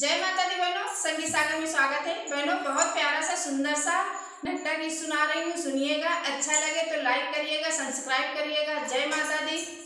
जय माता दी बहनों, संगीत सागर में स्वागत है। बहनों, बहुत प्यारा सा, सुंदर सा नट्टा गीत सुना रही हूँ, सुनिएगा। अच्छा लगे तो लाइक करिएगा सब्सक्राइब करिएगा। जय माता दी।